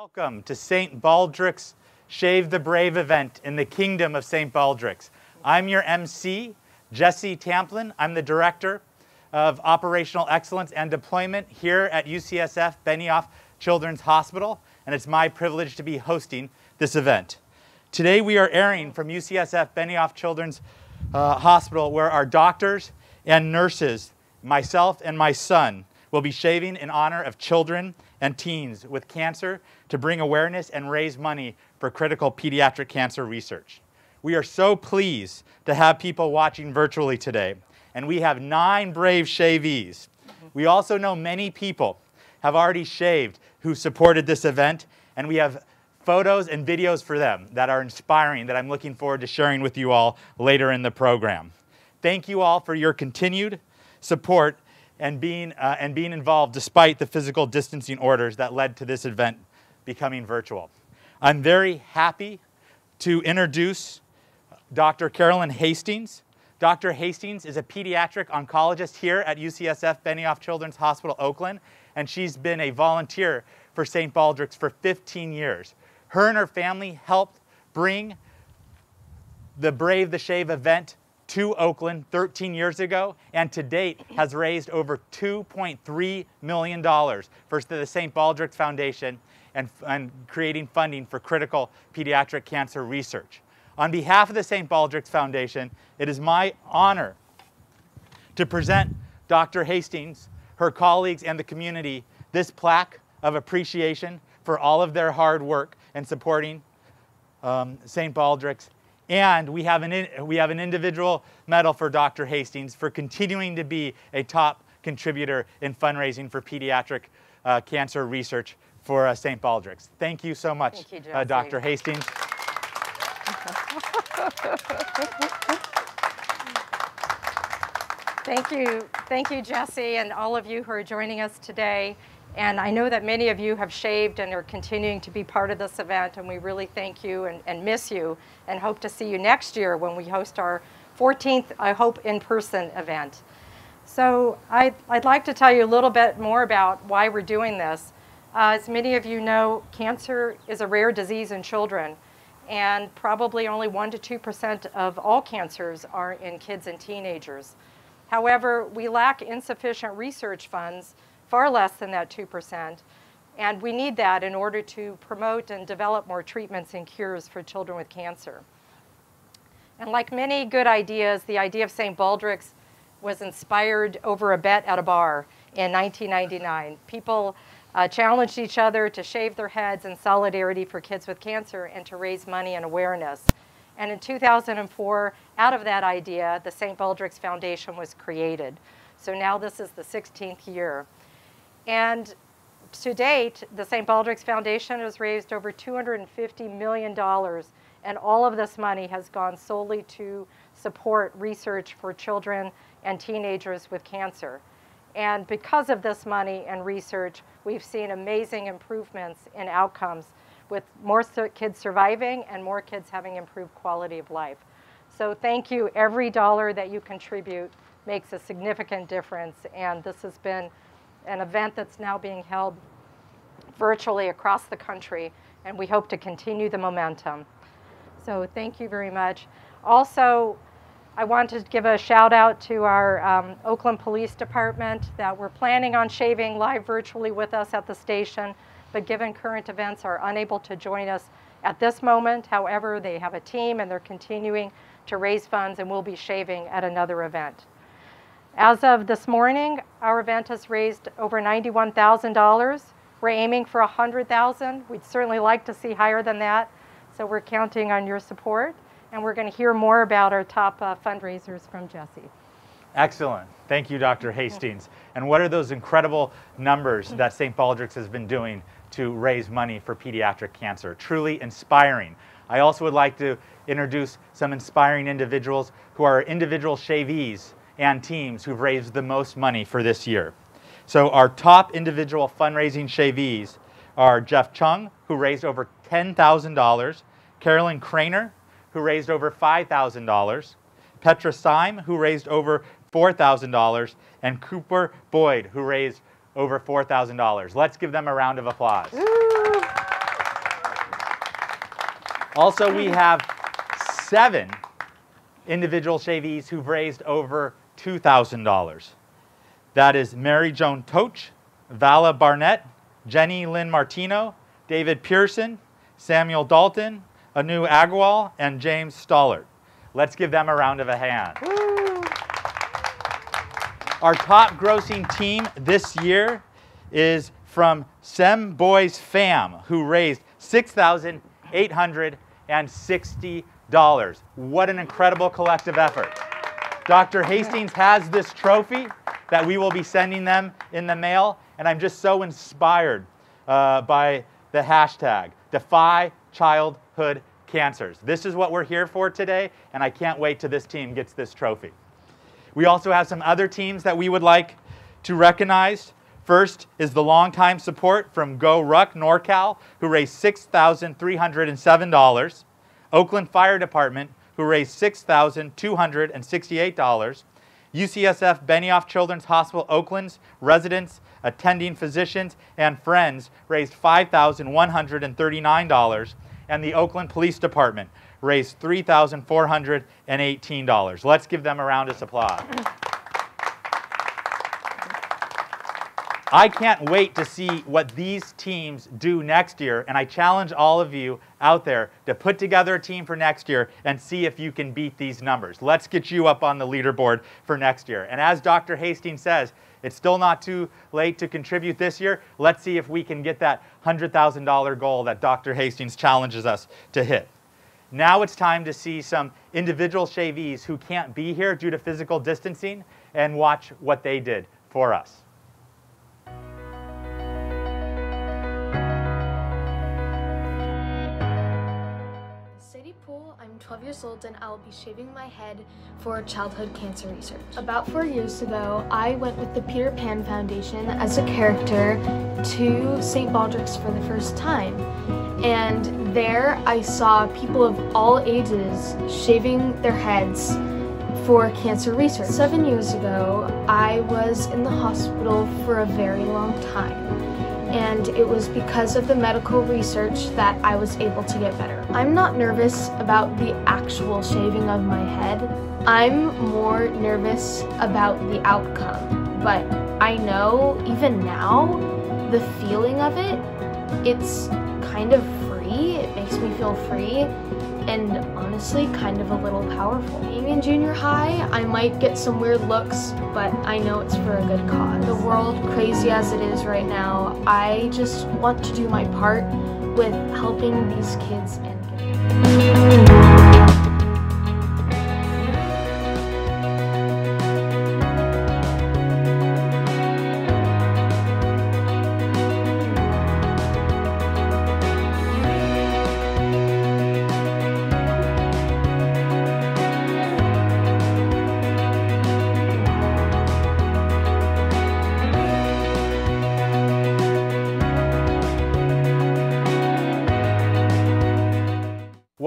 welcome to St. Baldrick's Shave the Brave event in the Kingdom of St. Baldrick's. I'm your MC, Jesse Tamplin. I'm the Director of Operational Excellence and Deployment here at UCSF Benioff Children's Hospital, and it's my privilege to be hosting this event. Today we are airing from UCSF Benioff Children's uh, Hospital where our doctors and nurses, myself and my son, will be shaving in honor of children and teens with cancer to bring awareness and raise money for critical pediatric cancer research. We are so pleased to have people watching virtually today, and we have nine brave shavees. We also know many people have already shaved who supported this event, and we have photos and videos for them that are inspiring that I'm looking forward to sharing with you all later in the program. Thank you all for your continued support and being, uh, and being involved despite the physical distancing orders that led to this event becoming virtual. I'm very happy to introduce Dr. Carolyn Hastings. Dr. Hastings is a pediatric oncologist here at UCSF Benioff Children's Hospital, Oakland, and she's been a volunteer for St. Baldrick's for 15 years. Her and her family helped bring the Brave the Shave event to Oakland 13 years ago and to date has raised over $2.3 million for the St. Baldrick's Foundation and, and creating funding for critical pediatric cancer research. On behalf of the St. Baldrick's Foundation, it is my honor to present Dr. Hastings, her colleagues, and the community this plaque of appreciation for all of their hard work in supporting um, St. Baldrick's and we have, an, we have an individual medal for Dr. Hastings for continuing to be a top contributor in fundraising for pediatric uh, cancer research for uh, St. Baldrick's. Thank you so much, you, uh, Dr. Hastings. Thank you. Thank you, Jesse, and all of you who are joining us today. And I know that many of you have shaved and are continuing to be part of this event, and we really thank you and, and miss you and hope to see you next year when we host our 14th, I hope, in-person event. So I'd, I'd like to tell you a little bit more about why we're doing this. Uh, as many of you know, cancer is a rare disease in children, and probably only 1% to 2% of all cancers are in kids and teenagers. However, we lack insufficient research funds far less than that 2%. And we need that in order to promote and develop more treatments and cures for children with cancer. And like many good ideas, the idea of St. Baldrick's was inspired over a bet at a bar in 1999. People uh, challenged each other to shave their heads in solidarity for kids with cancer and to raise money and awareness. And in 2004, out of that idea, the St. Baldrick's Foundation was created. So now this is the 16th year. And to date, the St. Baldrick's Foundation has raised over $250 million, and all of this money has gone solely to support research for children and teenagers with cancer. And because of this money and research, we've seen amazing improvements in outcomes with more kids surviving and more kids having improved quality of life. So thank you. Every dollar that you contribute makes a significant difference, and this has been an event that's now being held virtually across the country, and we hope to continue the momentum. So thank you very much. Also, I want to give a shout out to our um, Oakland Police Department that we're planning on shaving live virtually with us at the station, but given current events are unable to join us at this moment. However, they have a team and they're continuing to raise funds and we'll be shaving at another event. As of this morning, our event has raised over $91,000. We're aiming for 100,000. We'd certainly like to see higher than that. So we're counting on your support. And we're going to hear more about our top uh, fundraisers from Jesse. Excellent. Thank you, Dr. Hastings. And what are those incredible numbers that St. Baldrick's has been doing to raise money for pediatric cancer? Truly inspiring. I also would like to introduce some inspiring individuals who are individual shavees and teams who've raised the most money for this year. So our top individual fundraising shavees are Jeff Chung, who raised over $10,000, Carolyn Craner, who raised over $5,000, Petra Syme, who raised over $4,000, and Cooper Boyd, who raised over $4,000. Let's give them a round of applause. Also, we have seven individual shavees who've raised over $2,000. That is Mary Joan Toch, Vala Barnett, Jenny Lynn Martino, David Pearson, Samuel Dalton, Anu Agwal, and James Stollard. Let's give them a round of a hand. Our top grossing team this year is from Sem Boys Fam, who raised $6,860. What an incredible collective effort. Dr. Hastings has this trophy that we will be sending them in the mail, and I'm just so inspired uh, by the hashtag, Defy Childhood Cancers. This is what we're here for today, and I can't wait till this team gets this trophy. We also have some other teams that we would like to recognize. First is the longtime support from GORUCK NorCal, who raised $6,307. Oakland Fire Department, who raised $6,268. UCSF Benioff Children's Hospital Oakland's residents, attending physicians, and friends raised $5,139. And the Oakland Police Department raised $3,418. Let's give them a round of applause. I can't wait to see what these teams do next year, and I challenge all of you out there to put together a team for next year and see if you can beat these numbers. Let's get you up on the leaderboard for next year. And as Dr. Hastings says, it's still not too late to contribute this year. Let's see if we can get that $100,000 goal that Dr. Hastings challenges us to hit. Now it's time to see some individual shavees who can't be here due to physical distancing and watch what they did for us. 12 years old and I will be shaving my head for childhood cancer research. About four years ago, I went with the Peter Pan Foundation as a character to St. Baldrick's for the first time. And there I saw people of all ages shaving their heads for cancer research. Seven years ago, I was in the hospital for a very long time and it was because of the medical research that I was able to get better. I'm not nervous about the actual shaving of my head. I'm more nervous about the outcome. But I know even now, the feeling of it, it's kind of free. It makes me feel free and honestly kind of a little powerful. Being in junior high, I might get some weird looks, but I know it's for a good cause. The world, crazy as it is right now, I just want to do my part with helping these kids and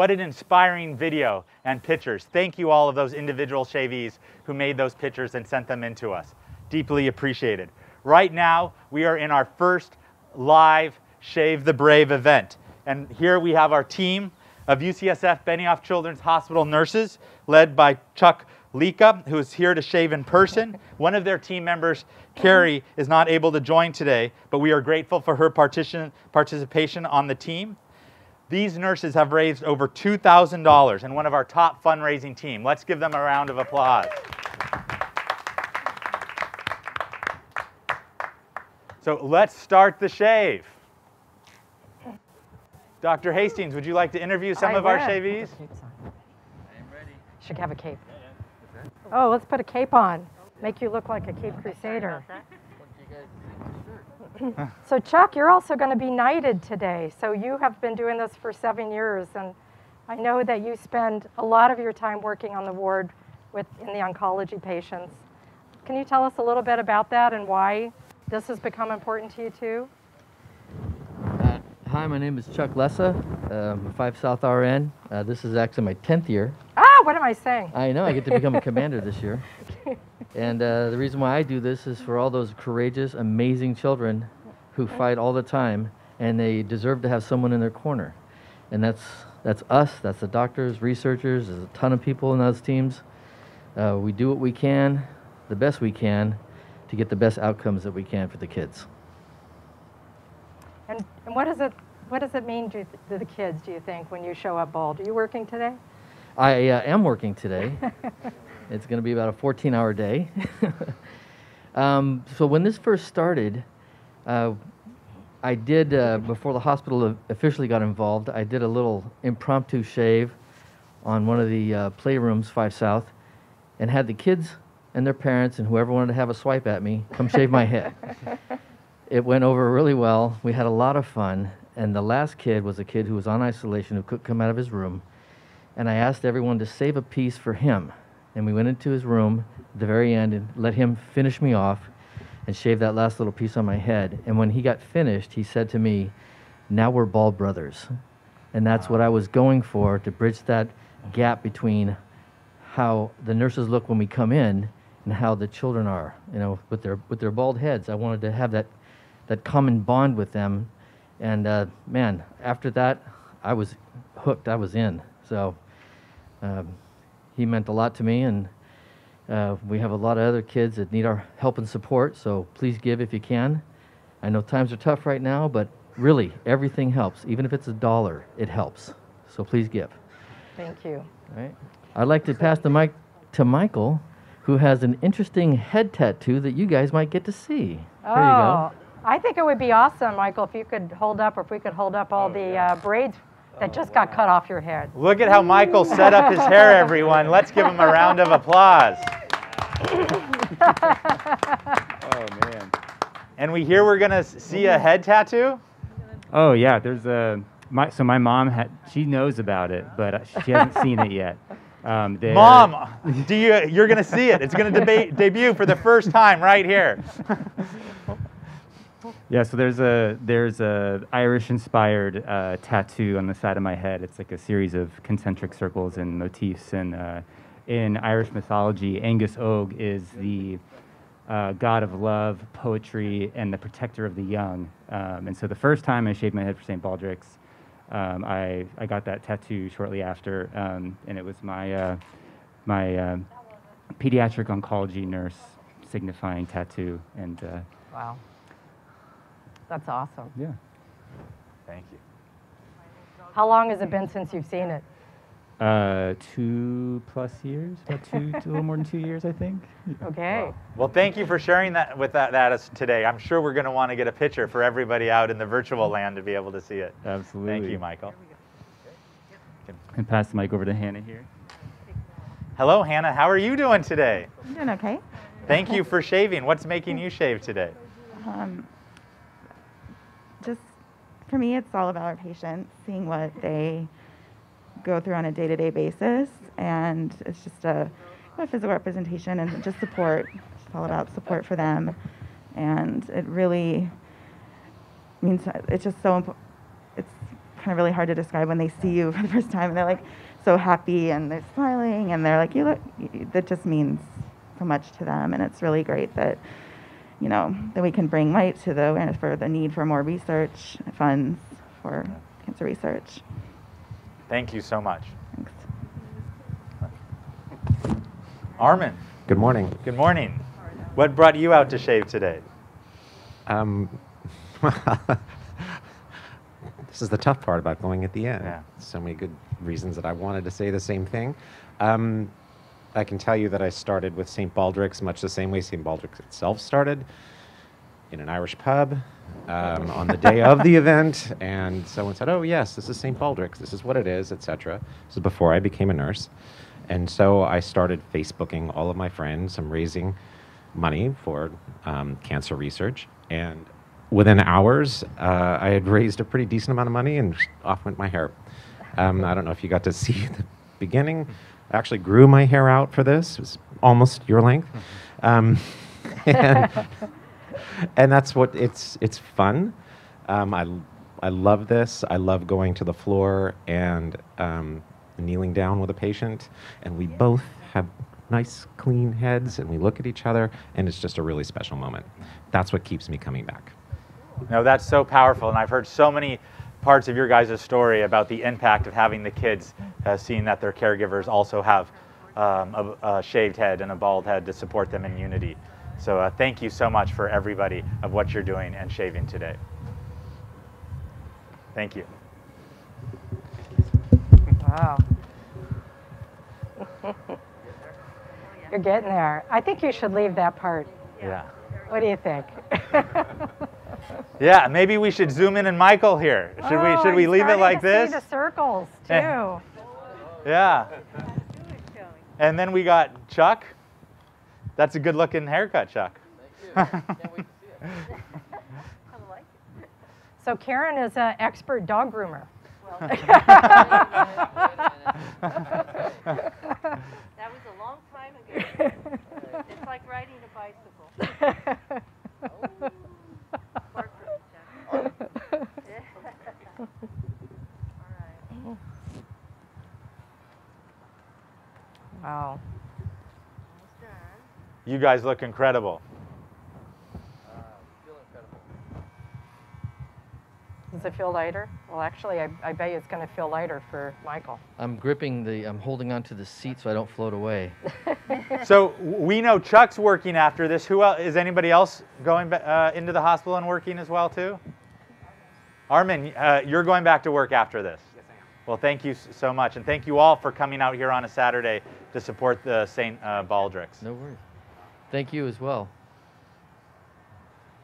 What an inspiring video and pictures. Thank you all of those individual shavees who made those pictures and sent them in to us. Deeply appreciated. Right now, we are in our first live Shave the Brave event. And here we have our team of UCSF Benioff Children's Hospital nurses, led by Chuck Lika, who is here to shave in person. One of their team members, Carrie, is not able to join today, but we are grateful for her participation on the team. These nurses have raised over $2,000 and one of our top fundraising team. Let's give them a round of applause. So let's start the shave. Dr. Hastings, would you like to interview some I of our would. shavees? Capes on. Should have a cape. Oh, let's put a cape on. Make you look like a Cape Crusader. so Chuck, you're also going to be knighted today. So you have been doing this for seven years, and I know that you spend a lot of your time working on the ward with in the oncology patients. Can you tell us a little bit about that and why this has become important to you too? Uh, hi, my name is Chuck Lessa. Uh, I'm a 5 South RN. Uh, this is actually my 10th year. Ah, what am I saying? I know, I get to become a commander this year. And uh, the reason why I do this is for all those courageous, amazing children who fight all the time and they deserve to have someone in their corner. And that's, that's us, that's the doctors, researchers, there's a ton of people in those teams. Uh, we do what we can, the best we can, to get the best outcomes that we can for the kids. And, and what, does it, what does it mean to, to the kids, do you think, when you show up bald? Are you working today? I uh, am working today. it's going to be about a 14 hour day. um, so, when this first started, uh, I did, uh, before the hospital officially got involved, I did a little impromptu shave on one of the uh, playrooms, 5 South, and had the kids and their parents and whoever wanted to have a swipe at me come shave my head. It went over really well. We had a lot of fun. And the last kid was a kid who was on isolation who couldn't come out of his room. And I asked everyone to save a piece for him. And we went into his room at the very end and let him finish me off and shave that last little piece on my head. And when he got finished, he said to me, Now we're bald brothers. And that's what I was going for to bridge that gap between how the nurses look when we come in and how the children are, you know, with their, with their bald heads. I wanted to have that, that common bond with them. And uh, man, after that, I was hooked. I was in. So um, he meant a lot to me, and uh, we have a lot of other kids that need our help and support, so please give if you can. I know times are tough right now, but really, everything helps. Even if it's a dollar, it helps. So please give. Thank you. All right. I'd like to pass the mic to Michael, who has an interesting head tattoo that you guys might get to see. Oh, There you go. I think it would be awesome, Michael, if you could hold up, or if we could hold up all the uh, braids that just got cut off your head. Look at how Michael set up his hair, everyone. Let's give him a round of applause. oh, man. And we hear we're going to see a head tattoo? Oh yeah, there's a my so my mom had she knows about it, but uh, she hasn't seen it yet. Um, Mom, do you, you're going to see it. It's going to deba- debut for the first time right here. Yeah, so there's a there's a Irish-inspired uh, tattoo on the side of my head. It's like a series of concentric circles and motifs. And uh, in Irish mythology, Angus Og is the uh, god of love, poetry, and the protector of the young. Um, and so the first time I shaved my head for St. Baldrick's, um, I I got that tattoo shortly after, um, and it was my uh, my um pediatric oncology nurse signifying tattoo. And uh, Wow. That's awesome. yeah. Thank you. How long has it been since you've seen it? Uh, two plus years, about two, two, a little more than two years, I think. Okay. Well, thank you for sharing that with that, that us today. I'm sure we're going to want to get a picture for everybody out in the virtual land to be able to see it. Absolutely. Thank you, Michael. And pass the mic over to Hannah here. Hello, Hannah. How are you doing today? I'm doing okay. Thank you for shaving. What's making you shave today? Um, just for me, it's all about our patients, seeing what they go through on a day-to-day basis, and it's just a, a physical representation and just support. It's all about support for them, and it really means it's just so. imp- It's kind of really hard to describe when they see you for the first time, and they're like so happy and they're smiling and they're like, "You look." That just means so much to them, and it's really great that you know, that we can bring light to the awareness for the need for more research funds for cancer research. Thank you so much. Thanks. Armin, Good morning. good morning. What brought you out to shave today? Um, this is the tough part about going at the end. Yeah. So many good reasons that I wanted to say the same thing. Um, I can tell you that I started with St. Baldrick's much the same way St. Baldrick's itself started, in an Irish pub um, on the day of the event, and someone said, "Oh yes, this is St. Baldrick's. This is what it is, etc." This is before I became a nurse, and so I started Facebooking all of my friends. I'm raising money for um, cancer research, and within hours, uh, I had raised a pretty decent amount of money, and off went my hair. Um, I don't know if you got to see the beginning. I actually grew my hair out for this. It was almost your length. Um, and, and that's what it's it's fun. Um, I I love this. I love going to the floor and um, kneeling down with a patient, and we both have nice, clean heads and we look at each other, and it's just a really special moment. That's what keeps me coming back. No, that's so powerful, and I've heard so many parts of your guys' story about the impact of having the kids uh, seeing that their caregivers also have um, a, a, shaved head and a bald head to support them in unity. So uh, thank you so much for everybody of what you're doing and shaving today. Thank you. Wow. You're getting there. I think you should leave that part. Yeah. What do you think? yeah, maybe we should zoom in on Michael here. Should oh, we should we leave it like to this? See the circles too. Eh. Yeah. And then we got Chuck. That's a good looking haircut, Chuck. so Karen is an expert dog groomer. that was a long time ago. it's like riding a bicycle. Wow. You guys look incredible. Does it feel lighter? Well, actually, I, I bet you it's going to feel lighter for Michael. I'm gripping the, I'm holding onto the seat so I don't float away. so we know Chuck's working after this. Who else, is anybody else going uh, into the hospital and working as well too? Armin, uh, you're going back to work after this. Yes, I am. Well, thank you so much, and thank you all for coming out here on a Saturday to support the St. Uh, Baldrick's. No worries. Thank you as well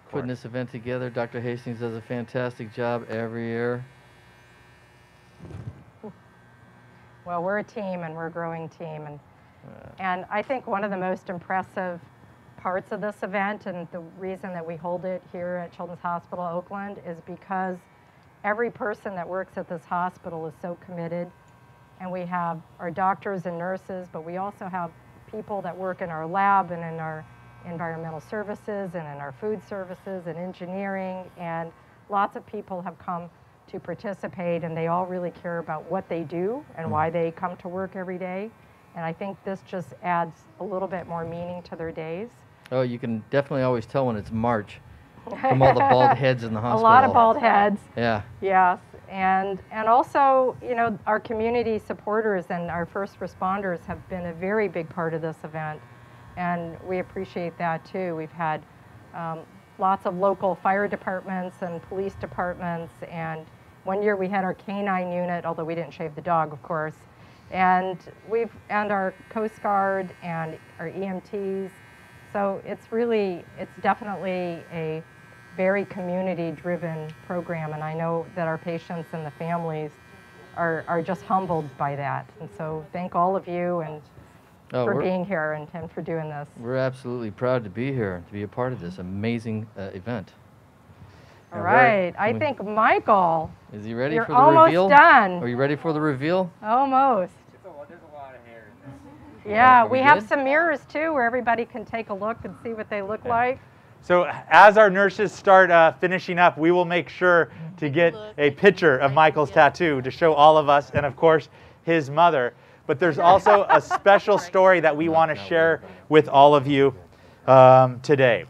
putting this event together. Dr. Hastings does a fantastic job every year. Well, we're a team and we're a growing team. And, and I think one of the most impressive parts of this event and the reason that we hold it here at Children's Hospital Oakland is because every person that works at this hospital is so committed. And we have our doctors and nurses, but we also have people that work in our lab and in our environmental services and in our food services and engineering. And lots of people have come to participate and they all really care about what they do and mm. why they come to work every day. And I think this just adds a little bit more meaning to their days. Oh, you can definitely always tell when it's March from all the bald heads in the hospital. A lot of bald heads. Yeah. Yes. And, and also, you know, our community supporters and our first responders have been a very big part of this event and we appreciate that too. We've had um, lots of local fire departments and police departments, and one year we had our canine unit, although we didn't shave the dog, of course, and we've and our Coast Guard and our EMTs. So it's really, it's definitely a very community-driven program, and I know that our patients and the families are, are just humbled by that. And so thank all of you and oh, for being here and, and for doing this. We're absolutely proud to be here, to be a part of this amazing uh, event. All right. I think Michael. Is he ready for the almost reveal? done. Are you ready for the reveal? Almost. there's a lot of hair in Yeah, we, we have some mirrors too where everybody can take a look and see what they look like. So as our nurses start uh, finishing up, we will make sure to get a picture of Michael's tattoo to show all of us and of course his mother. But there's also a special story that we want to share with all of you um, today.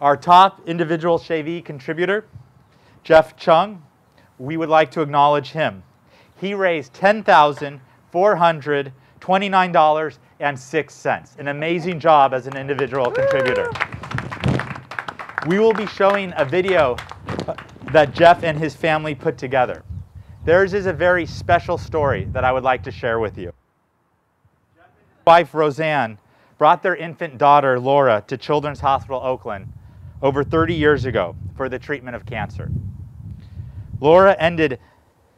Our top individual Shavee contributor, Jeff Chung, we would like to acknowledge him. He raised $10,429.06. An amazing job as an individual contributor. We will be showing a video that Jeff and his family put together. Theirs is a very special story that I would like to share with you wife, Roseanne, brought their infant daughter, Laura, to Children's Hospital Oakland over 30 years ago for the treatment of cancer. Laura ended,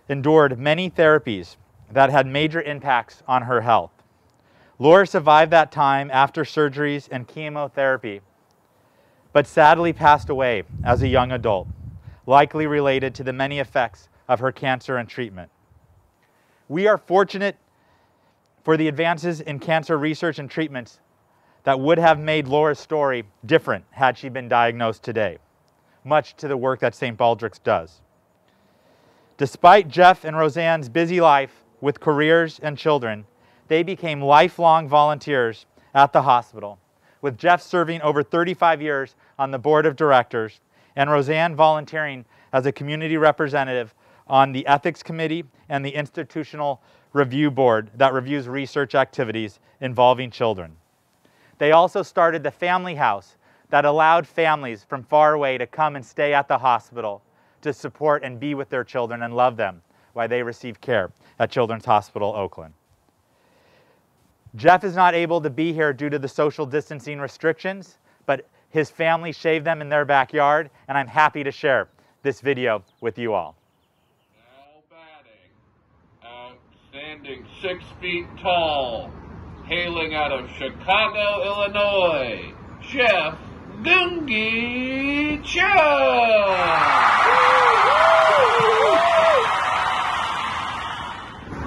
endured many therapies that had major impacts on her health. Laura survived that time after surgeries and chemotherapy, but sadly passed away as a young adult, likely related to the many effects of her cancer and treatment. We are fortunate for the advances in cancer research and treatments that would have made Laura's story different had she been diagnosed today, much to the work that St. Baldrick's does. Despite Jeff and Roseanne's busy life with careers and children, they became lifelong volunteers at the hospital, with Jeff serving over 35 years on the board of directors and Roseanne volunteering as a community representative on the ethics committee and the institutional review board that reviews research activities involving children. They also started the family house that allowed families from far away to come and stay at the hospital to support and be with their children and love them while they receive care at Children's Hospital Oakland. Jeff is not able to be here due to the social distancing restrictions, but his family shaved them in their backyard, and I'm happy to share this video with you all. Now batting, outstanding six feet tall, hailing out of Chicago, Illinois, Jeff Gungi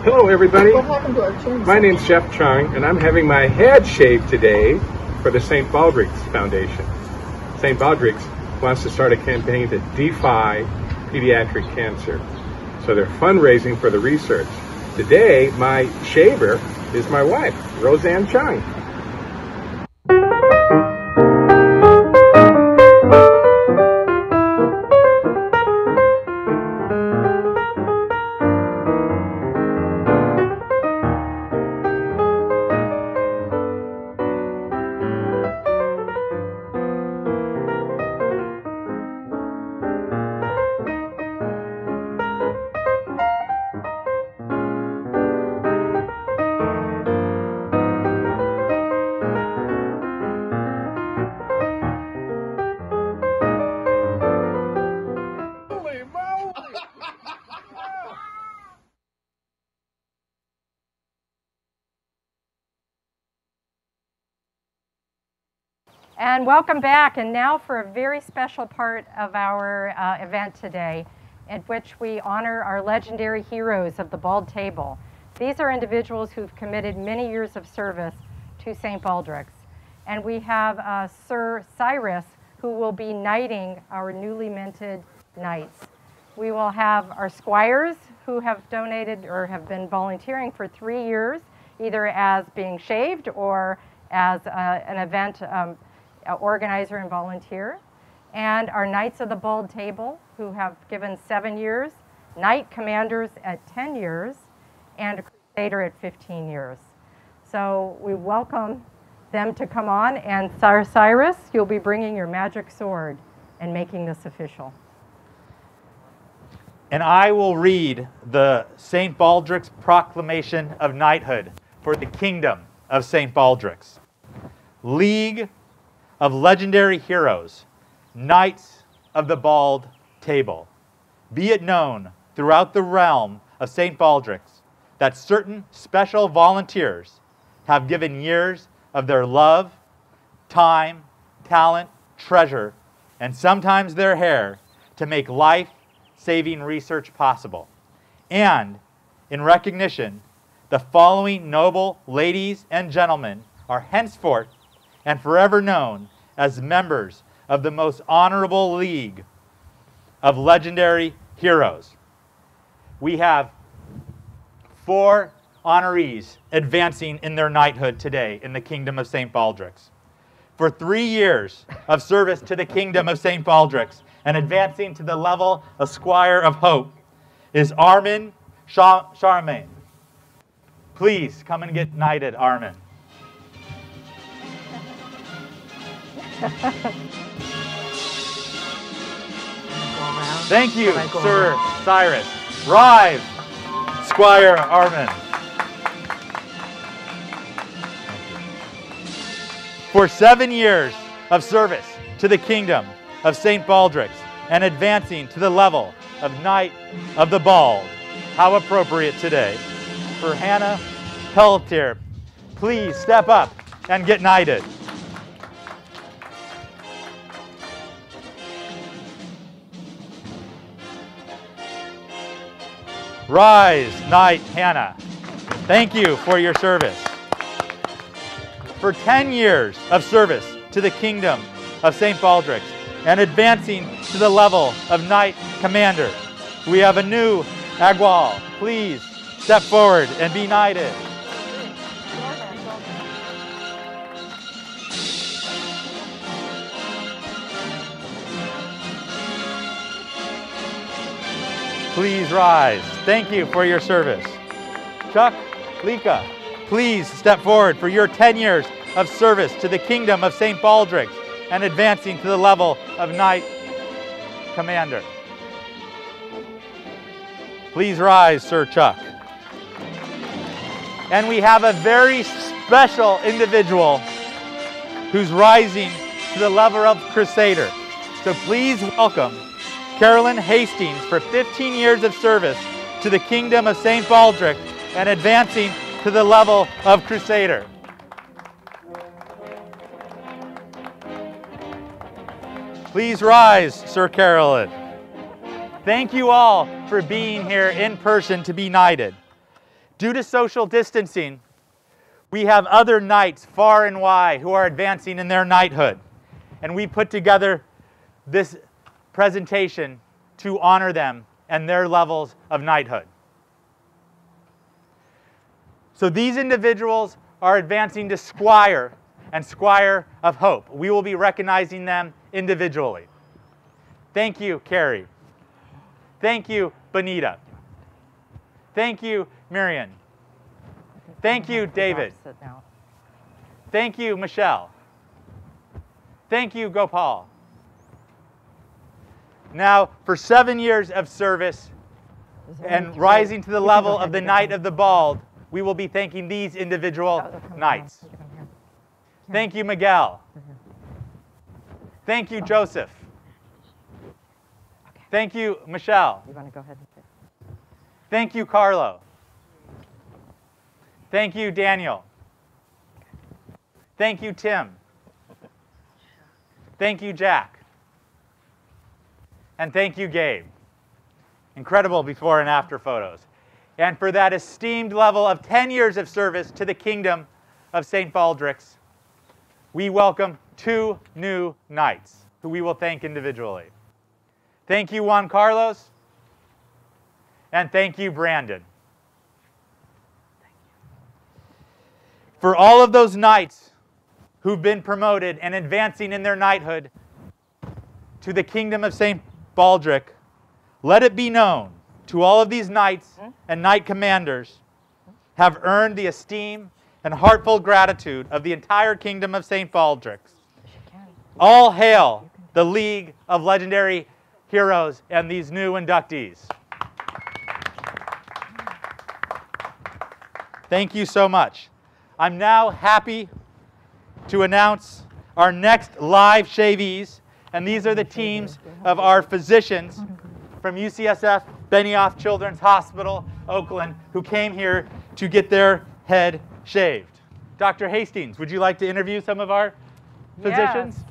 Hello, everybody. What happened to our chins? My name's Jeff Chung, and I'm having my head shaved today for the St. Baldrick's Foundation. St. Baldrick's wants to start a campaign to defy pediatric cancer. So they're fundraising for the research. Today, my shaver is my wife, Roseanne Chung. Welcome back. And now for a very special part of our uh, event today, at which we honor our legendary heroes of the Bald Table. These are individuals who've committed many years of service to St. Baldrick's. And we have uh, Sir Cyrus, who will be knighting our newly minted knights. We will have our squires who have donated or have been volunteering for three years, either as being shaved or as uh, an event um, organizer and volunteer. And our Knights of the Bald Table, who have given seven years, Knight Commanders at 10 years, and Crusader at 15 years. So we welcome them to come on. And Sir Cyrus, you'll be bringing your magic sword and making this official. And I will read the St. Baldrick's Proclamation of Knighthood for the Kingdom of St. Baldrick's. League of Legendary Heroes, Knights of the Bald Table. Be it known throughout the realm of St. Baldrick's that certain special volunteers have given years of their love, time, talent, treasure, and sometimes their hair to make life saving research possible. And in recognition, the following noble ladies and gentlemen are henceforth and forever known as members of the most honorable league of legendary heroes. We have four honorees advancing in their knighthood today in the kingdom of St. Baldrick's. For three years of service to the kingdom of St. Baldrick's and advancing to the level of Squire of Hope is Armin Char- Charmaine. Please come and get knighted, Armin. Thank you, Sir Cyrus. Rise, Squire Armin. For seven years of service to the kingdom of St. Baldrick's and advancing to the level of Knight of the Bald. How appropriate today. For Hannah Pelletier, please step up and get knighted. Rise, Knight Hannah. Thank you for your service. For 10 years of service to the kingdom of St. Baldrick's and advancing to the level of Knight Commander, we have a new Agual. Please step forward and be knighted. Please rise. Thank you for your service. Chuck, Lika, please step forward for your 10 years of service to the Kingdom of St. Baldrick's and advancing to the level of Knight Commander. Please rise, Sir Chuck. And we have a very special individual who's rising to the level of Crusader. So please welcome Carolyn Hastings for 15 years of service to the Kingdom of St. Baldrick and advancing to the level of Crusader. Please rise, Sir Carolyn. Thank you all for being here in person to be knighted. Due to social distancing, we have other knights far and wide who are advancing in their knighthood. And we put together this presentation to honor them and their levels of knighthood. So these individuals are advancing to Squire and Squire of Hope. We will be recognizing them individually. Thank you, Carrie. Thank you, Benita. Thank you, Miriam. Thank you, David. Thank you, Michelle. Thank you, Gopal. Now, for seven years of service and rising to the level of the Knight of the Bald, we will be thanking these individual knights. Thank you, Miguel. Thank you, Joseph. Thank you, Michelle. You want to go ahead and? Thank you, Carlo. Thank you, Daniel. Thank you, Tim. Thank you, Jack. And thank you, Gabe. Incredible before and after photos. And for that esteemed level of 10 years of service to the kingdom of St. Baldrick's, we welcome two new knights who we will thank individually. Thank you, Juan Carlos. And thank you, Brandon. For all of those knights who've been promoted and advancing in their knighthood to the kingdom of St. Baldrick, let it be known to all of these knights and knight commanders have earned the esteem and heartfelt gratitude of the entire kingdom of St. Baldrick's. All hail the League of Legendary Heroes and these new inductees. Thank you so much. I'm now happy to announce our next live shavees, and these are the teams of our physicians from UCSF Benioff Children's Hospital, Oakland, who came here to get their head shaved. Dr. Hastings, would you like to interview some of our physicians? Yes.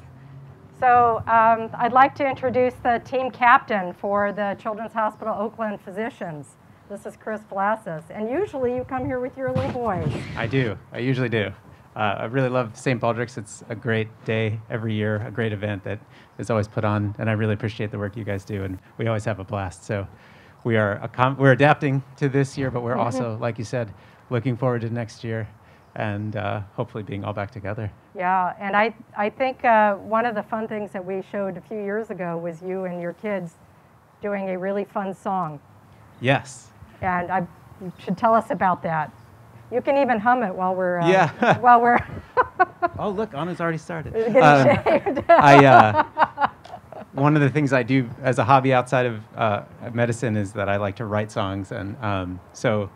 So um, I'd like to introduce the team captain for the Children's Hospital Oakland physicians. This is Chris Vlasis. And usually you come here with your little boys. I do. I usually do. Uh, I really love St. Baldrick's. It's a great day every year, a great event that is always put on, and I really appreciate the work you guys do, and we always have a blast. So we are we're adapting to this year, but we're also, like you said, looking forward to next year and uh, hopefully being all back together. Yeah, and I, I think uh, one of the fun things that we showed a few years ago was you and your kids doing a really fun song. Yes. And I you should tell us about that. You can even hum it while we're uh, Yeah. while we're Oh, look, Anna's already started. getting Um. I, uh, one of the things I do as a hobby outside of uh, medicine is that I like to write songs, and um, so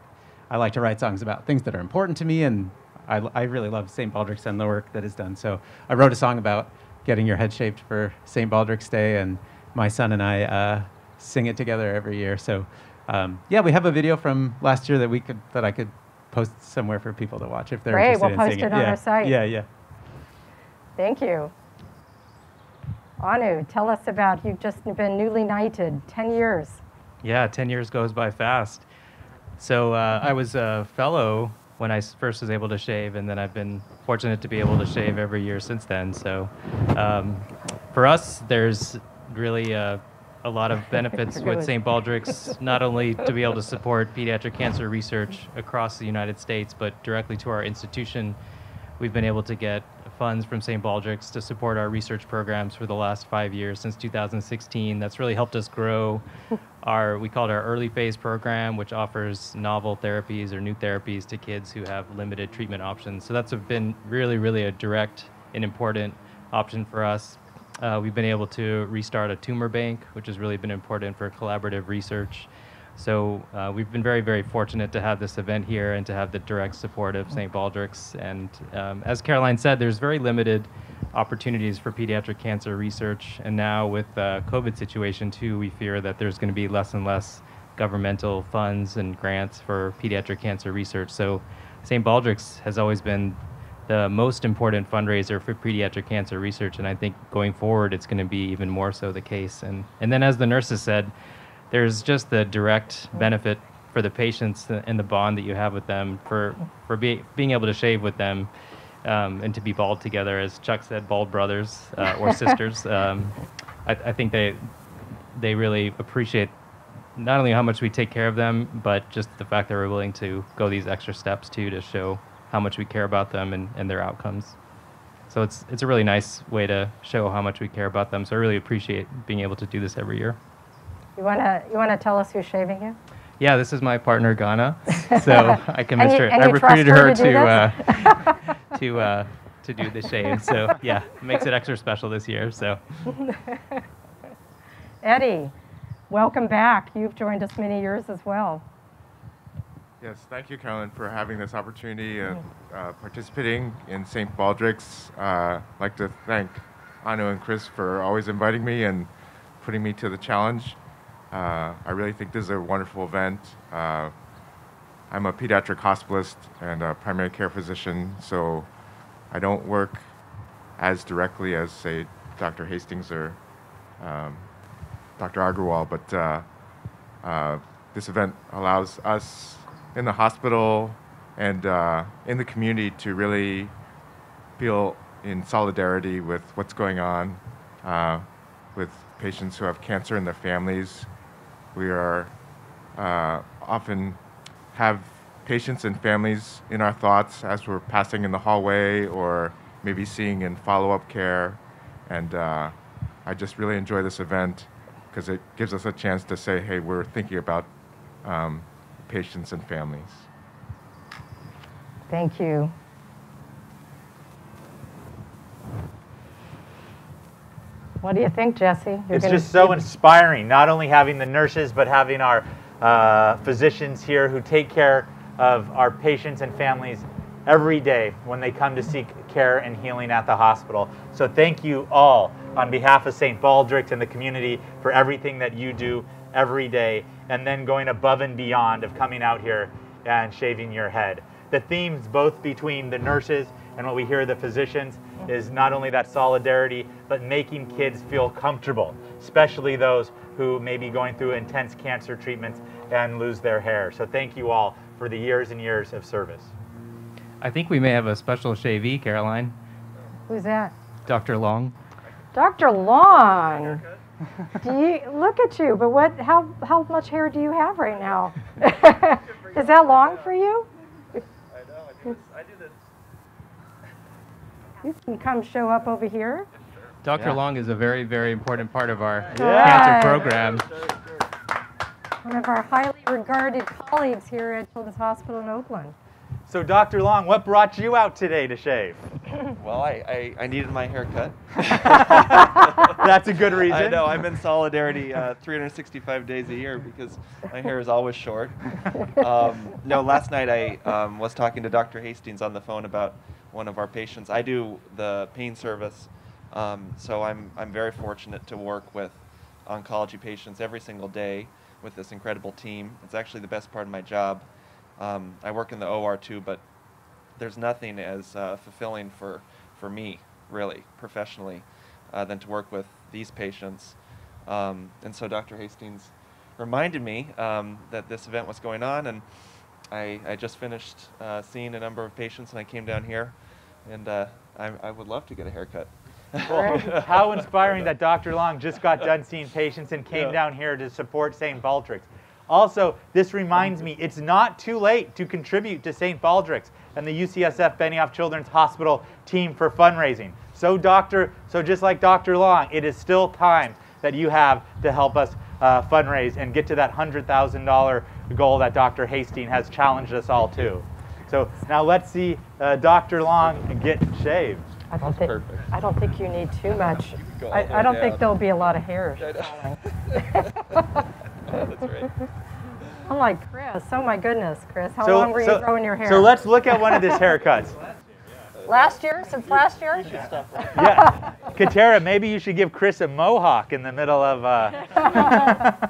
I like to write songs about things that are important to me, and I, I really love St. Baldrick's and the work that is done. So I wrote a song about getting your head shaped for St. Baldrick's Day, and my son and I uh, sing it together every year. So um, yeah, we have a video from last year that we could that I could post somewhere for people to watch if they're Great, interested we'll in post seeing it on yeah. our site. Yeah, yeah. Thank you. Anu, tell us about you've just been newly knighted, 10 years. Yeah, 10 years goes by fast. So uh, I was a fellow when I first was able to shave, and then I've been fortunate to be able to shave every year since then. So um, for us, there's really uh, a lot of benefits with St. Baldrick's, not only to be able to support pediatric cancer research across the United States, but directly to our institution. we've been able to get funds from St. Baldrick's to support our research programs for the last five years since 2016. That's really helped us grow our, we call it our early phase program, which offers novel therapies or new therapies to kids who have limited treatment options. So that's been really, really a direct and important option for us. Uh, we've been able to restart a tumor bank, which has really been important for collaborative research. So uh, we've been very, very fortunate to have this event here and to have the direct support of St. Baldrick's. And um, as Caroline said, there's very limited opportunities for pediatric cancer research. And now with the COVID situation too, we fear that there's going to be less and less governmental funds and grants for pediatric cancer research. So St. Baldrick's has always been the most important fundraiser for pediatric cancer research. And I think going forward, it's going to be even more so the case. And, and then as the nurses said, there's just the direct benefit for the patients and the bond that you have with them for for be, being able to shave with them um, and to be bald together, as Chuck said, bald brothers uh, or sisters. Um, I, I, think they they really appreciate not only how much we take care of them, but just the fact that we're willing to go these extra steps too to show how much we care about them and, and their outcomes. So it's it's a really nice way to show how much we care about them. So I really appreciate being able to do this every year. You wanna you wanna tell us who's shaving you? Yeah, this is my partner Ghana. So I convinced her. I recruited her, to to uh, to uh, to do the shave. So yeah, it makes it extra special this year. So Eddie, welcome back. You've joined us many years as well. Yes, thank you, Carolyn, for having this opportunity and uh, participating in St. Baldrick's. Uh, I'd like to thank Anu and Chris for always inviting me and putting me to the challenge. Uh, I really think this is a wonderful event. Uh, I'm a pediatric hospitalist and a primary care physician, so I don't work as directly as, say, Dr. Hastings or um, Dr. Agarwal, but uh, uh, this event allows us in the hospital and uh, in the community to really feel in solidarity with what's going on uh, with patients who have cancer and their families we are uh, often have patients and families in our thoughts as we're passing in the hallway or maybe seeing in follow-up care. And uh, I just really enjoy this event because it gives us a chance to say, hey, we're thinking about um, patients and families. Thank you. What do you think, Jesse? You're it's gonna- just so inspiring, not only having the nurses, but having our uh, physicians here who take care of our patients and families every day when they come to seek care and healing at the hospital. So thank you all on behalf of St. Baldrick's and the community for everything that you do every day and then going above and beyond of coming out here and shaving your head. The themes both between the nurses and what we hear the physicians is not only that solidarity, but making kids feel comfortable, especially those who may be going through intense cancer treatments and lose their hair. So thank you all for the years and years of service. I think we may have a special shavee, Caroline. Who's that? Dr. Long. Dr. Long. Do you look at you? But what? How how much hair do you have right now? Is that long for you? I know. I do this. I do this. You can come show up over here. Dr. Yeah. Long is a very, very important part of our Yeah. cancer program. One of our highly regarded colleagues here at Children's Hospital in Oakland. So Dr. Long, what brought you out today to shave? Well, I, I, I needed my hair cut. That's a good reason. I know. I'm in solidarity uh, 365 days a year because my hair is always short. Um, no, last night I um, was talking to Dr. Hastings on the phone about one of our patients. I do the pain service, um, so I'm, I'm very fortunate to work with oncology patients every single day with this incredible team. It's actually the best part of my job. Um, I work in the OR too, but there's nothing as uh, fulfilling for, for me, really, professionally, uh, than to work with these patients. Um, and so Dr. Hastings reminded me um, that this event was going on, and I, I just finished uh, seeing a number of patients, and I came down here, and uh, I, I would love to get a haircut. Well, how inspiring that Dr. Long just got done seeing patients and came Yeah. down here to support St. Baldrick's. Also, this reminds me, it's not too late to contribute to St. Baldrick's and the UCSF Benioff Children's Hospital team for fundraising. So, Doctor, so just like Dr. Long, it is still time that you have to help us uh, fundraise and get to that $100,000 goal that Dr. Hastings has challenged us all to. So now let's see uh, Dr. Long get shaved. I don't, think, I don't think you need too much. I, I don't think there'll be a lot of hair. That's right. I'm like, Chris, oh my goodness, Chris, how So- long were so- you growing your hair? So let's look at one of his haircuts. Last year? Since last year? yeah, Katera, maybe you should give Chris a mohawk in the middle of. Uh...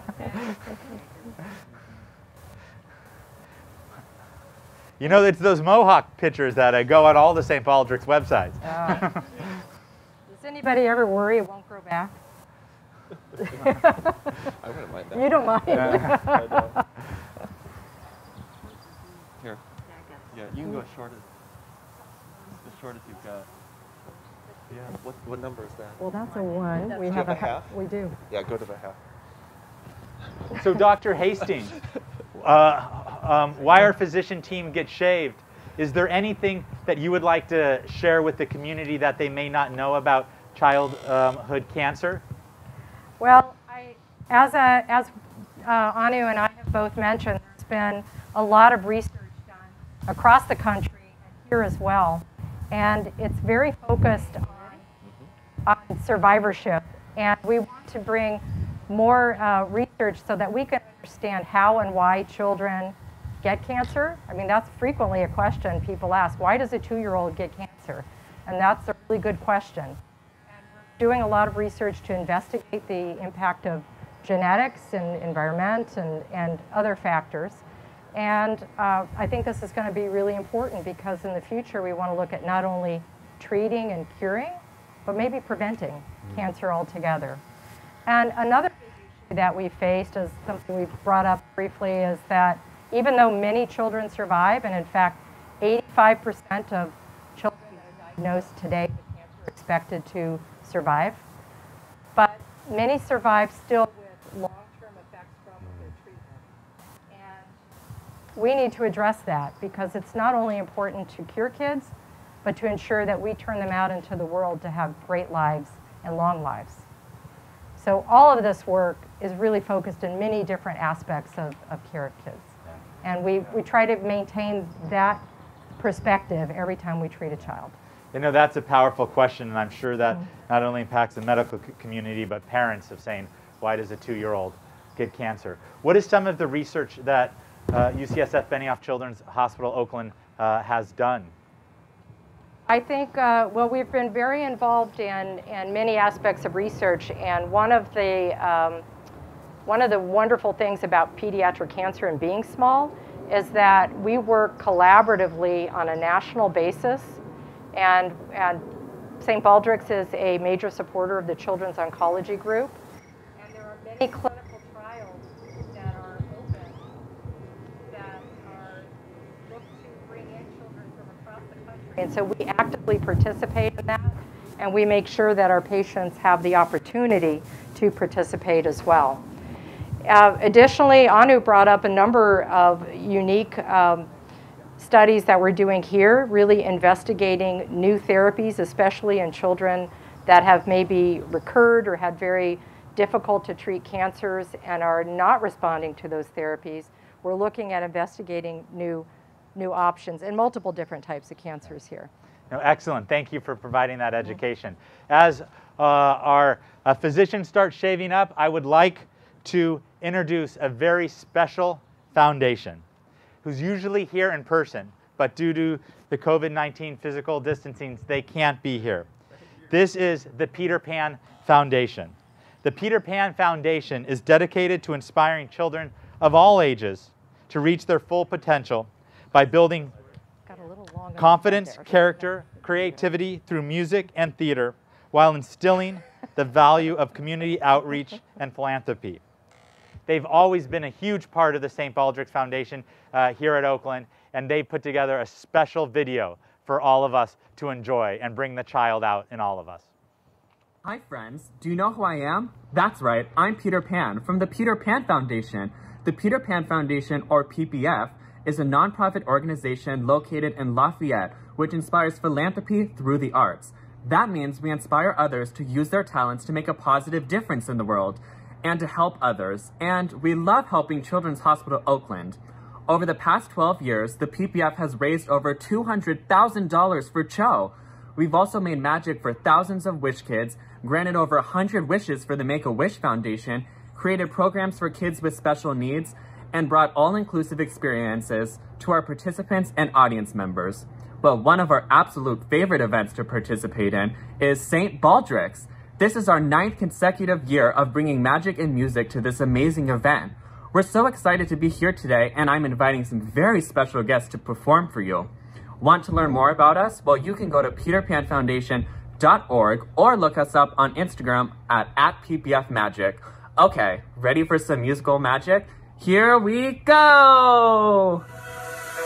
you know, it's those mohawk pictures that uh, go on all the St. Baldrick's websites. Does anybody ever worry it won't grow back? I wouldn't mind that. You don't mind? Yeah. I don't. Here. Yeah, you can go as short as, as short as you've got. Yeah. What, what number is that? Well, that's a one. We Do you have a half? half. We do. Yeah, go to the half. So, Dr. Hastings, uh, um, why our physician team gets shaved, is there anything that you would like to share with the community that they may not know about childhood cancer? Well, I, as, a, as uh, Anu and I have both mentioned, there's been a lot of research done across the country and here as well. And it's very focused on, on survivorship. And we want to bring more uh, research so that we can understand how and why children get cancer. I mean, that's frequently a question people ask. Why does a two-year-old get cancer? And that's a really good question. Doing a lot of research to investigate the impact of genetics and environment and, and other factors. And uh, I think this is going to be really important because in the future we want to look at not only treating and curing, but maybe preventing cancer altogether. And another issue that we faced, is something we've brought up briefly, is that even though many children survive, and in fact, 85% of children that are diagnosed today with cancer are expected to survive, but many survive still with long-term effects from their mm. treatment. And we need to address that because it's not only important to cure kids, but to ensure that we turn them out into the world to have great lives and long lives. So all of this work is really focused in many different aspects of, of care of kids. And we, we try to maintain that perspective every time we treat a child. You know, that's a powerful question, and I'm sure that not only impacts the medical community, but parents of saying, why does a two-year-old get cancer? What is some of the research that uh, UCSF Benioff Children's Hospital Oakland uh, has done? I think, uh, well, we've been very involved in, in many aspects of research, and one of the um, one of the wonderful things about pediatric cancer and being small is that we work collaboratively on a national basis, and, and St. Baldrick's is a major supporter of the Children's Oncology Group, and there are many clinical trials that are open that are looked to bring in children from across the country. And so we actively participate in that, and we make sure that our patients have the opportunity to participate as well. Uh, additionally, Anu brought up a number of unique um, studies that we're doing here, really investigating new therapies, especially in children that have maybe recurred or had very difficult to treat cancers and are not responding to those therapies. We're looking at investigating new, new options in multiple different types of cancers here. No, excellent. Thank you for providing that education. As uh, our uh, physicians start shaving up, I would like to introduce a very special foundation who's usually here in person, but due to the COVID-19 physical distancing, they can't be here. This is the Peter Pan Foundation. The Peter Pan Foundation is dedicated to inspiring children of all ages to reach their full potential by building Got a little long on the confidence, character, creativity through music and theater while instilling the value of community outreach and philanthropy. They've always been a huge part of the St. Baldrick's Foundation uh, here at Oakland, and they put together a special video for all of us to enjoy and bring the child out in all of us. Hi friends, do you know who I am? That's right, I'm Peter Pan from the Peter Pan Foundation. The Peter Pan Foundation, or PPF, is a nonprofit organization located in Lafayette which inspires philanthropy through the arts. That means we inspire others to use their talents to make a positive difference in the world and to help others. And we love helping Children's Hospital Oakland. Over the past 12 years, the PPF has raised over $200,000 for CHO. We've also made magic for thousands of wish kids, granted over 100 wishes for the Make-A-Wish Foundation, created programs for kids with special needs, and brought all-inclusive experiences to our participants and audience members. But one of our absolute favorite events to participate in is St. Baldrick's. This is our ninth consecutive year of bringing magic and music to this amazing event. We're so excited to be here today, and I'm inviting some very special guests to perform for you. Want to learn more about us? Well, you can go to peterpanfoundation.org or look us up on Instagram at, at ppfmagic. Okay, ready for some musical magic? Here we go!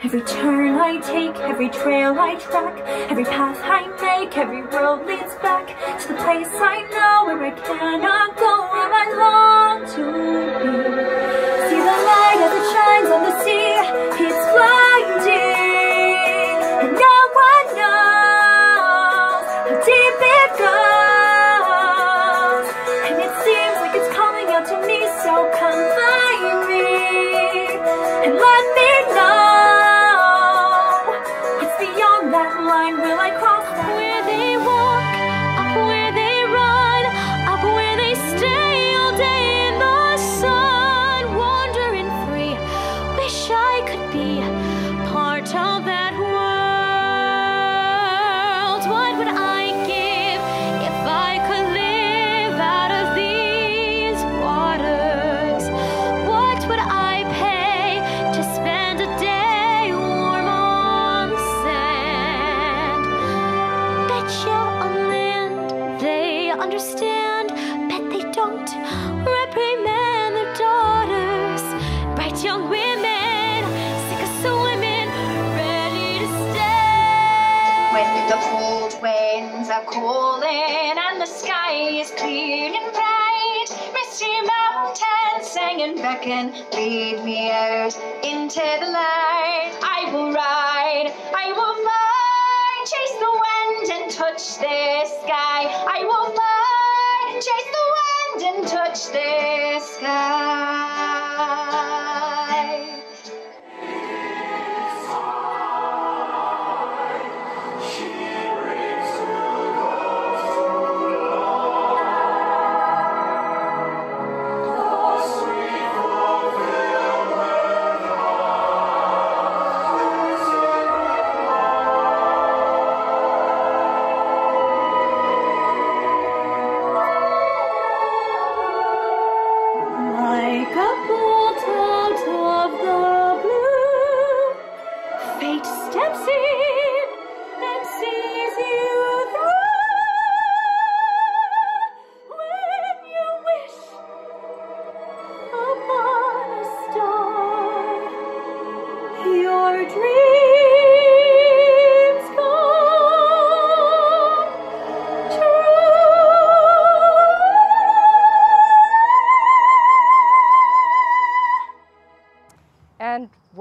Every turn I take, every trail I track, every path I make, every road leads back to the place I know where I cannot go, where I long to be. See the light as it shines on the sea,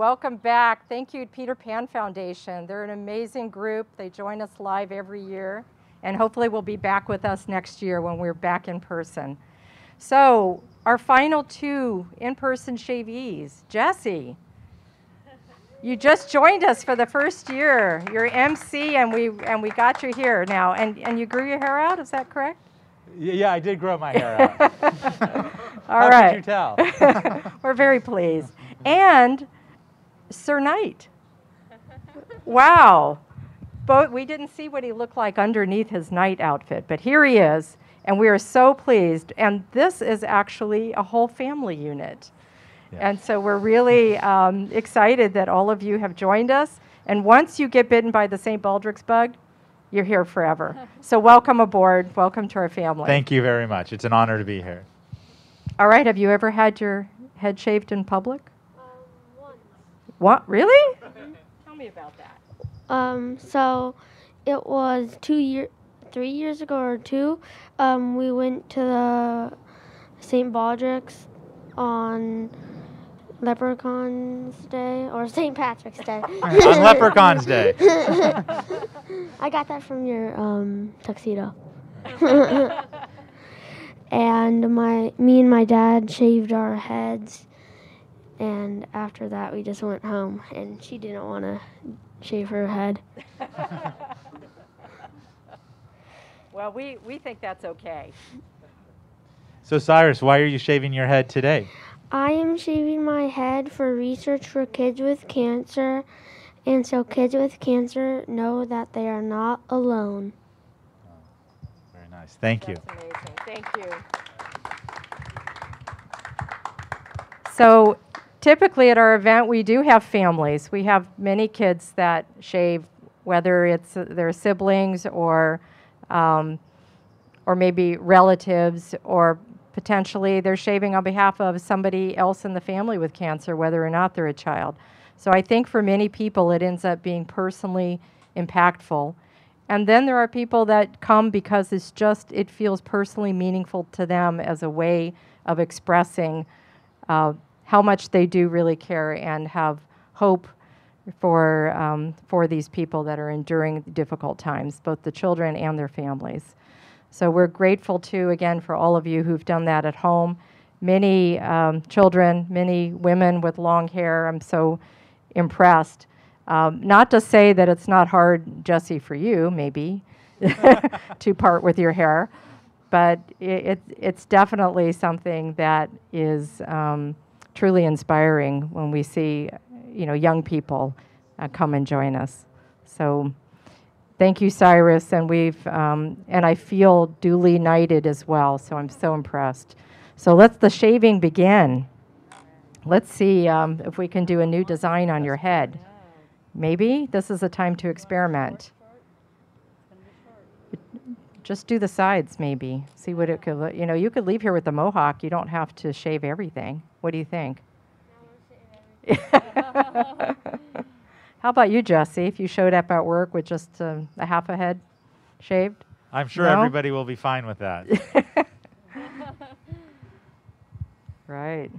welcome back. Thank you, Peter Pan Foundation. They're an amazing group. They join us live every year, and hopefully will be back with us next year when we're back in person. So, our final two in-person shavees, Jesse. You just joined us for the first year. You're MC, and we and we got you here now. And and you grew your hair out. Is that correct? Yeah, I did grow my hair out. All How right. you tell? We're very pleased. And Sir Knight. Wow. But we didn't see what he looked like underneath his knight outfit, but here he is, and we are so pleased. And this is actually a whole family unit. And so we're really um, excited that all of you have joined us. And once you get bitten by the St. Baldrick's bug, you're here forever. So welcome aboard. Welcome to our family. Thank you very much. It's an honor to be here. All right. Have you ever had your head shaved in public? What? Really? Tell me about that. Um, so it was two year, three years ago or two. Um, we went to the St. Baldrick's on Leprechaun's Day or St. Patrick's Day. On Leprechaun's Day. I got that from your um, tuxedo. and my me and my dad shaved our heads and after that we just went home and she didn't want to shave her head Well, we, we think that's okay. So, Cyrus, why are you shaving your head today? i am shaving my head for research for kids with cancer and so kids with cancer know that they are not alone oh, Very nice. Thank you. Amazing. Thank you. So typically at our event, we do have families. We have many kids that shave, whether it's their siblings or, um, or maybe relatives, or potentially they're shaving on behalf of somebody else in the family with cancer, whether or not they're a child. So I think for many people, it ends up being personally impactful. And then there are people that come because it's just, it feels personally meaningful to them as a way of expressing uh, how much they do really care and have hope for, um, for these people that are enduring difficult times, both the children and their families. So we're grateful too, again, for all of you who've done that at home. Many um, children, many women with long hair. I'm so impressed. Um, not to say that it's not hard, Jesse, for you, maybe, to part with your hair, but it, it, it's definitely something that is um, truly inspiring when we see, you know, young people uh, come and join us. So thank you, Cyrus, and we've um, and I feel duly knighted as well. So I'm so impressed. So let's the shaving begin. Let's see um, if we can do a new design on your head. Maybe this is a time to experiment. Just do the sides, maybe. See what it could look. You know, you could leave here with the mohawk. You don't have to shave everything. What do you think? How about you, Jesse? If you showed up at work with just uh, a half a head shaved? I'm sure No? everybody will be fine with that. Right.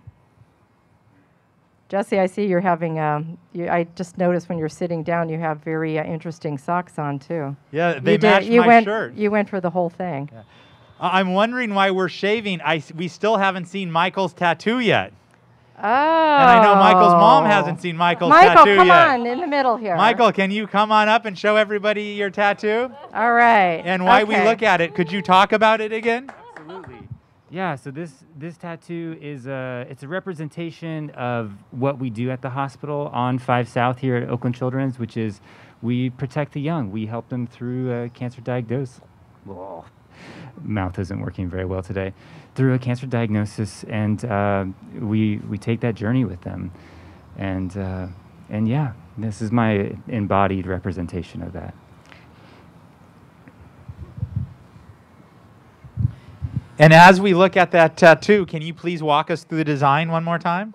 Jesse, I see you're having. Um, you, I just noticed when you're sitting down, you have very uh, interesting socks on too. Yeah, You they did- match you my went, shirt. You went for the whole thing. I- I'm wondering why we're shaving. I s- we still haven't seen Michael's tattoo yet. Oh. And I know Michael's mom oh. hasn't seen Michael's Michael, tattoo come yet. on, in the middle here. Michael, can you come on up and show everybody your tattoo? All right. And why we look at it? Could you talk about it again? Absolutely. Yeah, so this this tattoo is a it's a representation of what we do at the hospital on 5 South here at Oakland Children's, which is we protect the young. We help them through a cancer diagnosis. Whoa. Mouth isn't working very well today. Through a cancer diagnosis, and uh, we we take that journey with them, and uh, and yeah, this is my embodied representation of that. And as we look at that tattoo, can you please walk us through the design one more time?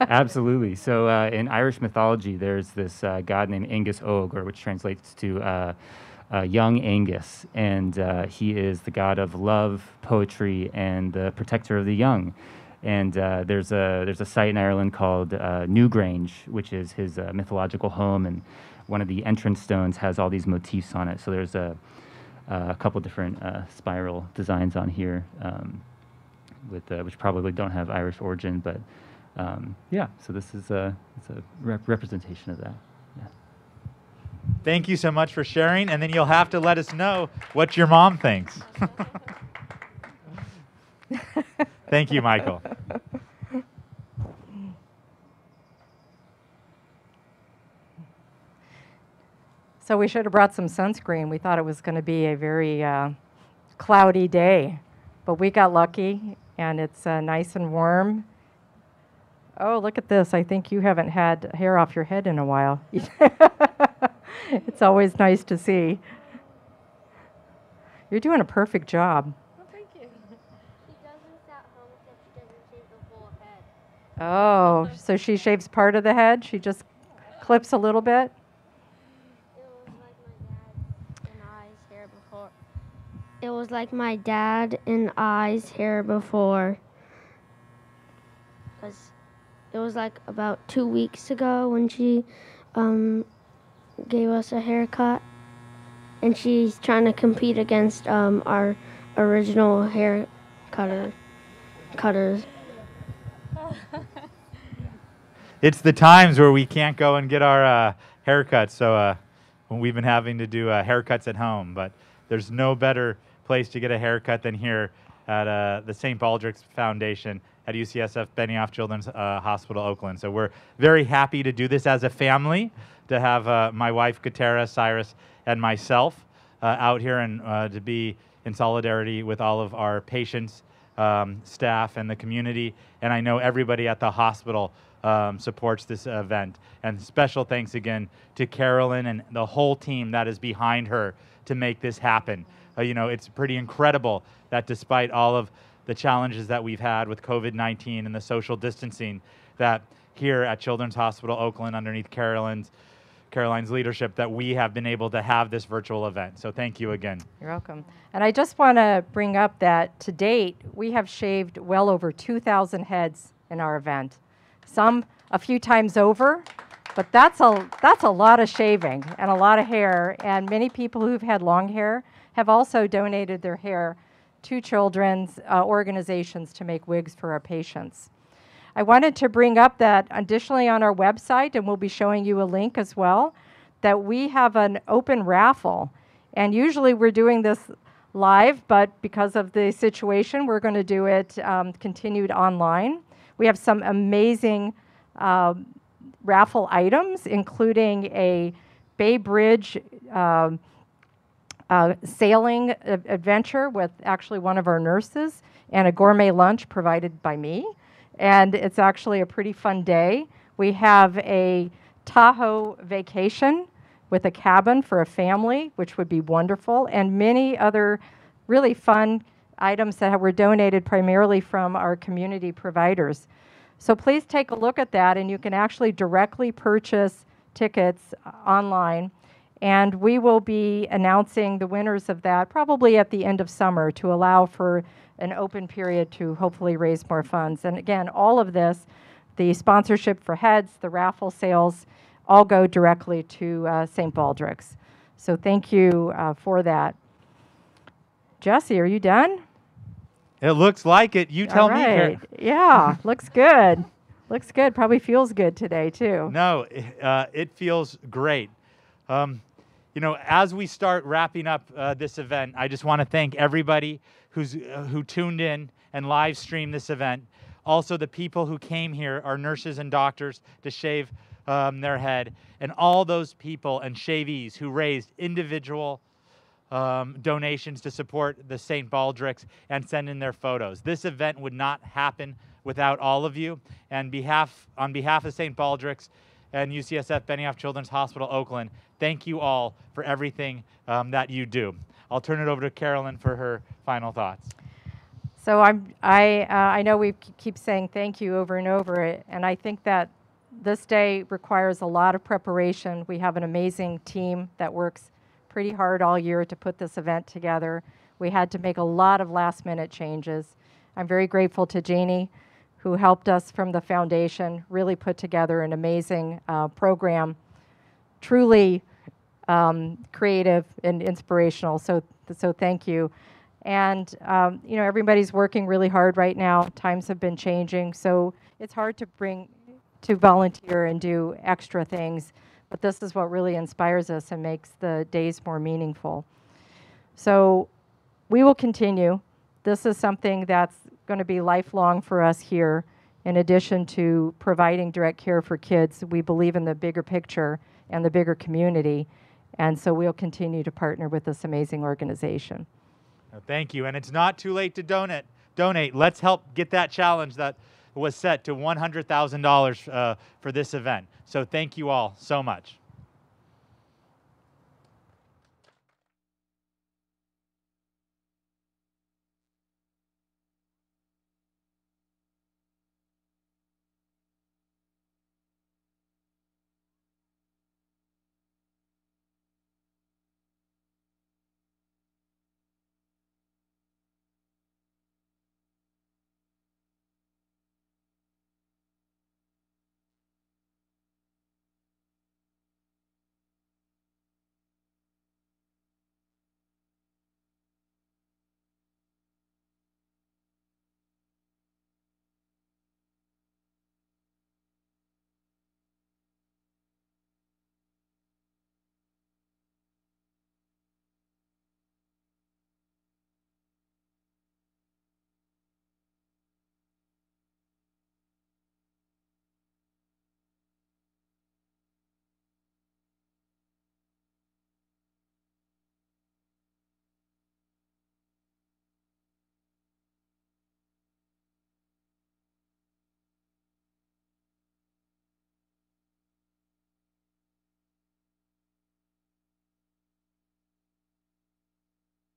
Absolutely. So uh, in Irish mythology, there's this uh, god named Angus Og, or which translates to uh, uh, young Angus, and uh, he is the god of love, poetry, and the protector of the young. And uh, there's a there's a site in Ireland called uh, Newgrange, which is his uh, mythological home, and one of the entrance stones has all these motifs on it. So there's a a couple different uh, spiral designs on here, um, with uh, which probably don't have Irish origin, but um, yeah. So this is a it's a rep- representation of that. Thank you so much for sharing, and then you'll have to let us know what your mom thinks. Thank you, Michael. So we should have brought some sunscreen. We thought it was going to be a very uh, cloudy day, but we got lucky, and it's uh, nice and warm. Oh, look at this! I think you haven't had hair off your head in a while. it's always nice to see. You're doing a perfect job. Oh, so she shaves part of the head? She just clips a little bit? It was like my dad and I's hair before. Cause it was like about two weeks ago when she um, gave us a haircut, and she's trying to compete against um, our original hair cutter cutters. It's the times where we can't go and get our uh, haircuts. So uh, we've been having to do uh, haircuts at home, but there's no better place to get a haircut than here at uh, the St. Baldrick's Foundation at UCSF Benioff Children's uh, Hospital, Oakland. So we're very happy to do this as a family, to have uh, my wife, Katera, Cyrus, and myself uh, out here and uh, to be in solidarity with all of our patients, um, staff, and the community. And I know everybody at the hospital um, supports this event. And special thanks again to Carolyn and the whole team that is behind her to make this happen. Uh, you know, it's pretty incredible that despite all of the challenges that we've had with COVID 19 and the social distancing, that here at Children's Hospital Oakland, underneath Carolyn's, Caroline's leadership, that we have been able to have this virtual event. So thank you again. You're welcome. And I just want to bring up that to date, we have shaved well over 2,000 heads in our event. Some a few times over, but that's a, that's a lot of shaving and a lot of hair. And many people who've had long hair have also donated their hair to children's uh, organizations to make wigs for our patients. I wanted to bring up that additionally on our website, and we'll be showing you a link as well, that we have an open raffle. And usually we're doing this live, but because of the situation, we're going to do it um, continued online. We have some amazing um, raffle items, including a Bay Bridge um, uh, sailing adventure with actually one of our nurses and a gourmet lunch provided by me. And it's actually a pretty fun day. We have a Tahoe vacation with a cabin for a family, which would be wonderful, and many other really fun items that were donated primarily from our community providers. So please take a look at that, and you can actually directly purchase tickets uh, online. And we will be announcing the winners of that probably at the end of summer to allow for an open period to hopefully raise more funds. And again, all of this, the sponsorship for heads, the raffle sales, all go directly to uh, St. Baldrick's. So thank you uh, for that. Jesse, are you done? It looks like it. You tell All me. Karen. right. Yeah, looks good. Looks good. Probably feels good today, too. No, uh, it feels great. Um, you know, as we start wrapping up uh, this event, I just want to thank everybody who's uh, who tuned in and live streamed this event. Also, the people who came here, our nurses and doctors, to shave um, their head, and all those people and shavees who raised individual um, donations to support the St. Baldrick's and send in their photos. This event would not happen without all of you. And behalf, on behalf of St. Baldrick's and UCSF Benioff Children's Hospital Oakland, thank you all for everything um, that you do. I'll turn it over to Carolyn for her final thoughts. So I'm, I, uh, I know we keep saying thank you over and over, and I think that this day requires a lot of preparation. We have an amazing team that works pretty hard all year to put this event together. We had to make a lot of last minute changes. I'm very grateful to Janie, who helped us from the foundation really put together an amazing uh, program, truly um, creative and inspirational. So, so thank you. And um, you know everybody's working really hard right now. Times have been changing, so it's hard to bring to volunteer and do extra things. But this is what really inspires us and makes the days more meaningful. So we will continue. This is something that's going to be lifelong for us here. In addition to providing direct care for kids, we believe in the bigger picture and the bigger community. And so we'll continue to partner with this amazing organization. Thank you. And it's not too late to donate. Donate. Let's help get that challenge that was set to $100,000 uh, for this event. So thank you all so much.